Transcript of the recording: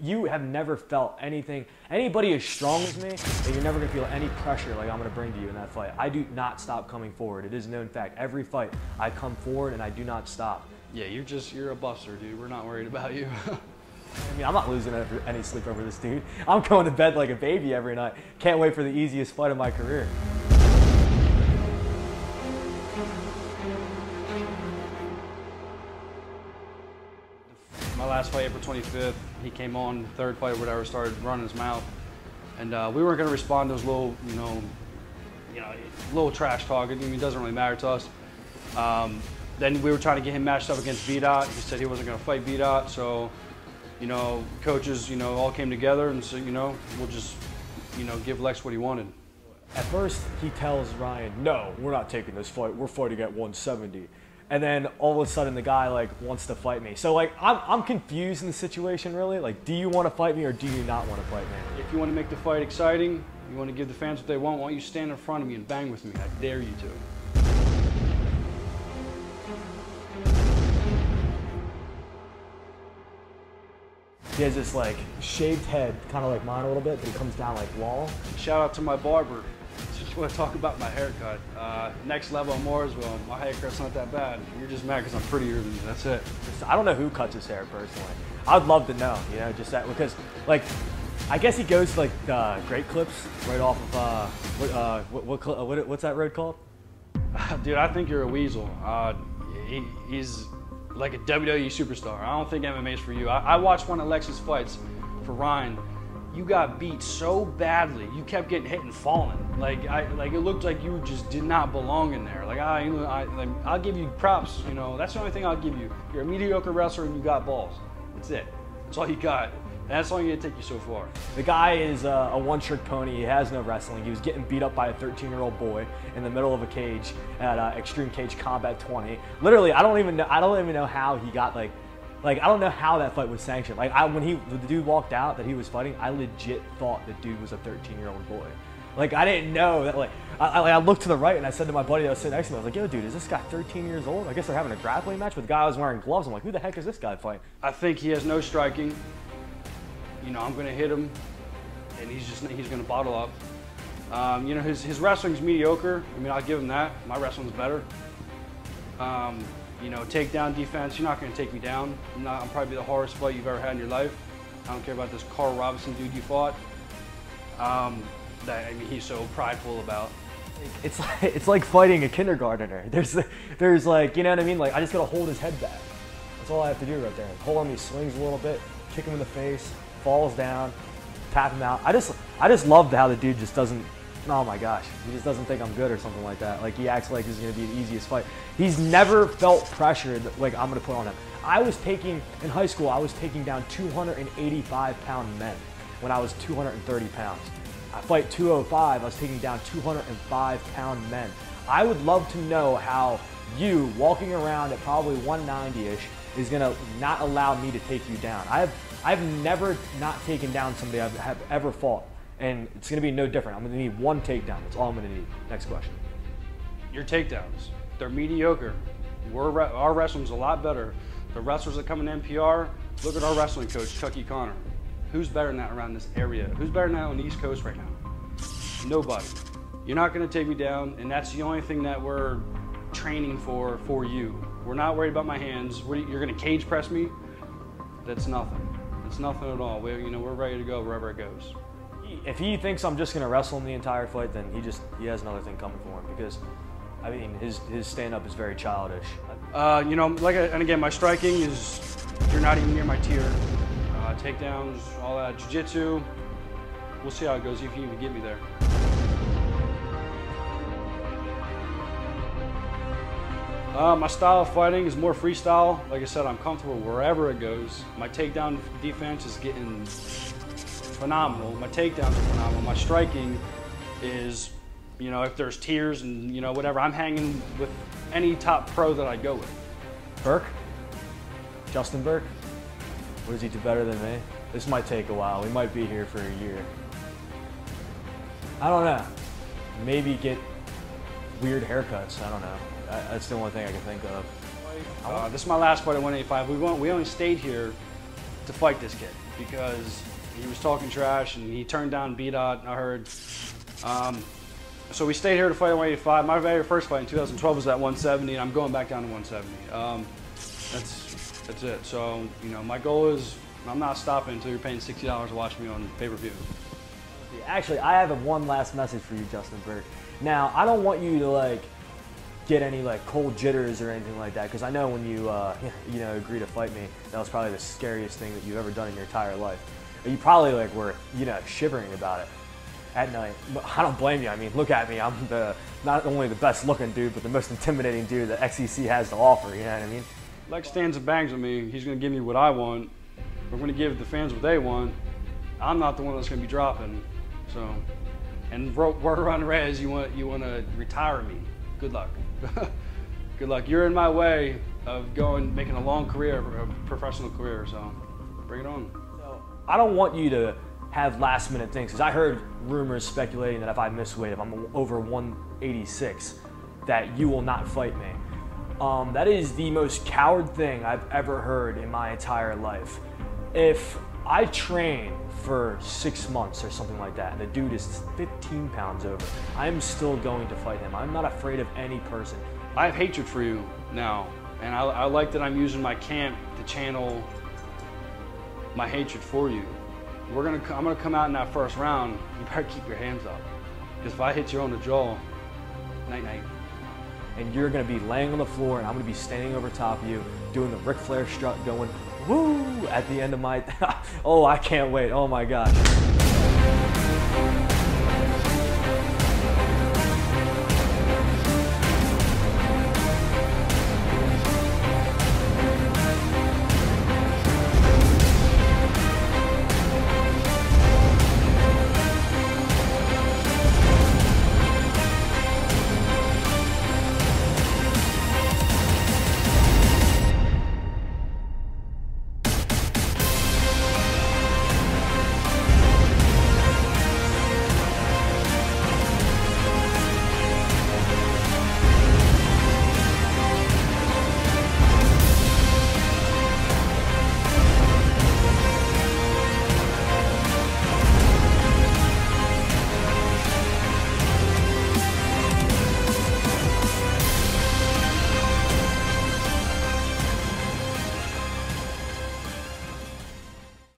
You have never felt anything, anybody as strong as me, that you're never gonna feel any pressure like I'm gonna bring to you in that fight. I do not stop coming forward. It is a known fact. Every fight, I come forward and I do not stop. Yeah, you're just, you're a buster, dude. We're not worried about you. I mean, I'm not losing any sleep over this dude. I'm going to bed like a baby every night. Can't wait for the easiest fight of my career. Last fight, April 25th, he came on, third fight or whatever, started running his mouth. And uh, we weren't going to respond to those little, you know, you know, little trash talk. I mean, it doesn't really matter to us. Um, then we were trying to get him matched up against B.Dot. He said he wasn't going to fight B.Dot, so you know, coaches, you know, all came together and said, you know, we'll just, you know, give Lex what he wanted. At first, he tells Ryan, no, we're not taking this fight. We're fighting at 170. And then all of a sudden, the guy like wants to fight me. So like, I'm, I'm confused in the situation really. Like, do you want to fight me or do you not want to fight me? If you want to make the fight exciting, you want to give the fans what they want, why don't you stand in front of me and bang with me? I dare you to. He has this like shaved head, kind of like mine a little bit, but he comes down like wall. Shout out to my barber. Want to talk about my haircut. Uh, next level on Mooresville, my haircut's not that bad. You're just mad because I'm prettier than you. That's it. I don't know who cuts his hair personally. I'd love to know, you know, just that because like I guess he goes to like uh, Great Clips right off of uh, what, uh, what, what, what, what's that road called? Dude, I think you're a weasel. Uh, he, he's like a WWE superstar. I don't think MMA is for you. I, I watched one of Lex's fights for Ryan. You got beat so badly. You kept getting hit and falling. Like I, like it looked like you just did not belong in there. Like I, I like, I'll give you props. You know, that's the only thing I'll give you. You're a mediocre wrestler and you got balls. That's it. That's all you got. That's only gonna take you so far. The guy is a, a one-trick pony. He has no wrestling. He was getting beat up by a 13-year-old boy in the middle of a cage at uh, Xtreme Caged Combat 20. Literally, I don't even know. I don't even know how he got like, like I don't know how that fight was sanctioned. Like I, when he the dude walked out that he was fighting, I legit thought the dude was a 13-year-old boy. Like I didn't know that. Like I, I, looked to the right and I said to my buddy that was sitting next to me, I was like, "Yo, dude, is this guy 13 years old? I guess they're having a grappling match with a guy who's wearing gloves." I'm like, "Who the heck is this guy fighting?" I think he has no striking you know, I'm to hit him, and he's just he's to bottle up. Um, you know, his, his wrestling's mediocre. I mean, I'll give him that. My wrestling's better. Um, you know, takedown defense, you're not going to take me down. I'm, not, I'm probably the hardest fight you've ever had in your life. I don't care about this Carl Robinson dude you fought. Um, that I mean, he's so prideful about. It's like, it's like fighting a kindergartner. There's, there's like, you know what I mean? Like, I just got to hold his head back. That's all I have to do right there. Hold on, he swings a little bit, kick him in the face, falls down, tap him out. I just I just love how the dude just doesn't. Oh my gosh, he just doesn't think I'm good or something like that. Like he acts like this is gonna be the easiest fight. He's never felt pressured like I'm gonna put on him. I was taking in high school. I was taking down 285 pound men when I was 230 pounds. I fight 205. I was taking down 205 pound men. I would love to know how you walking around at probably 190ish is gonna not allow me to take you down. I have I've never not taken down somebody I've have ever fought, and it's going to be no different. I'm going to need one takedown. That's all I'm going to need. Next question. Your takedowns, they're mediocre. We're, our wrestling's a lot better. The wrestlers that come in NPR, look at our wrestling coach, Chucky Connor. Who's better than that around this area? Who's better than that on the East Coast right now? Nobody. You're not going to take me down, and that's the only thing that we're training for for you. We're not worried about my hands. You're going to cage press me? That's nothing. It's nothing at all. We, you know, we're ready to go wherever it goes. If he thinks I'm just going to wrestle him the entire fight, then he just he has another thing coming for him because, I mean, his his stand up is very childish. Uh, you know, like and again, my striking is you're not even near my tier. Uh, takedowns, all that, jiu-jitsu. We'll see how it goes if you even get me there. Uh, my style of fighting is more freestyle. Like I said, I'm comfortable wherever it goes. My takedown defense is getting phenomenal. My takedowns are phenomenal. My striking is, you know, if there's tiers and, you know, whatever, I'm hanging with any top pro that I go with. Burke? Justin Burke? What does he do better than me? This might take a while. We might be here for a year. I don't know. Maybe get weird haircuts. I don't know that's the only thing I can think of. Uh, this is my last fight at 185. We, won't, we only stayed here to fight this kid. because he was talking trash and he turned down B-Dot, I heard. Um, so we stayed here to fight 185. My very first fight in 2012 was at 170, and I'm going back down to 170. Um, that's that's it. So you know, my goal is I'm not stopping until you're paying $60 to watch me on pay-per-view. Actually, I have one last message for you, Justin Burke. Now, I don't want you to like get any like cold jitters or anything like that because I know when you uh, you know agree to fight me, that was probably the scariest thing that you've ever done in your entire life. You probably like were you know shivering about it at night. But I don't blame you. I mean, look at me. I'm the not only the best looking dude, but the most intimidating dude that XCC has to offer. You know what I mean? Lex stands and bangs with me. He's going to give me what I want. We're going to give the fans what they want. I'm not the one that's going to be dropping. So, and word around Rez, you want you want to retire me. Good luck. Good luck. You're in my way of going, making a long career, a professional career. So, bring it on. I don't want you to have last minute things because I heard rumors speculating that if I miss weight, if I'm over 186, that you will not fight me. Um, that is the most coward thing I've ever heard in my entire life. If I train for six months or something like that, and the dude is 15 pounds over, I'm still going to fight him. I'm not afraid of any person. I have hatred for you now, and I, I like that I'm using my camp to channel my hatred for you. We're gonna, I'm gonna come out in that first round. You better keep your hands up, because if I hit you on the jaw, night night and you're gonna be laying on the floor and I'm gonna be standing over top of you doing the Ric Flair strut going woo at the end of my, oh, I can't wait. Oh my gosh.